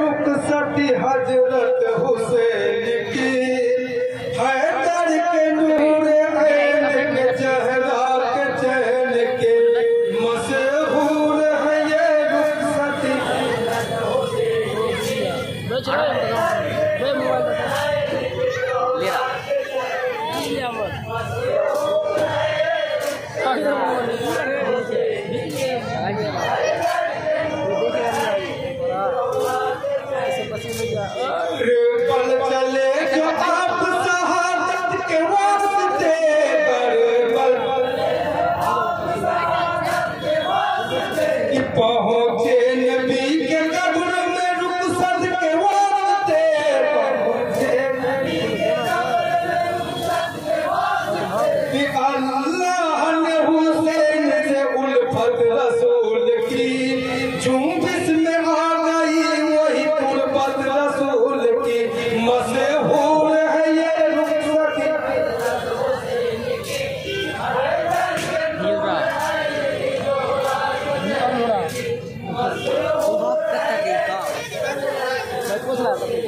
رخصت حضرت حسین کی۔ حیدر کے نور عین کے چہرہ کے چین کے۔ ہے یہ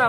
کہ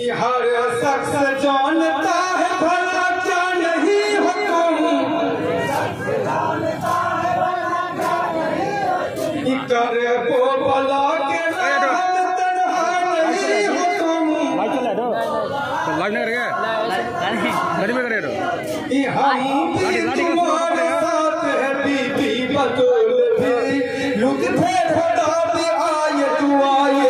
کہ ہر شخص لطفے خدا بھی آئے تو آئے